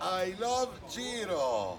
I love Giro.